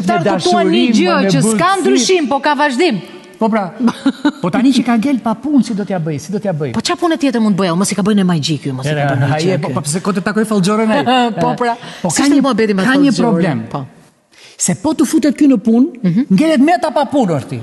Një dashuri më gjë që s'ka ndryshim, po ka vazhdim. Po pra, po tani që ka ngel pa punë, si do t'ja bëj, si do t'ja bëj? Po ça punë tjetër mund të bëjë, mos i ka bëjë një magji kjo, mos i ka bëjë një magji kjo. Po, po pse ko të takoj fallxhoren ai? Po pra, po ka një mobet i më Ka një problem, po. Se po të futet ky në punë, mhm. ngelet me ta pa punë or ti.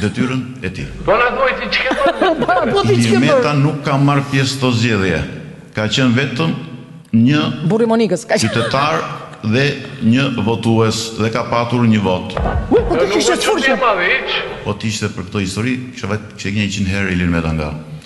detyrën e tij. Ilir Meta nuk ka marrë pjesë këto zgjedhje, ka qenë vetëm një qytetar dhe një votues dhe ka patur një votë. Po të ishte për këto histori, kishte vajt, kishte ik njëqind herë Ilir Meta nga.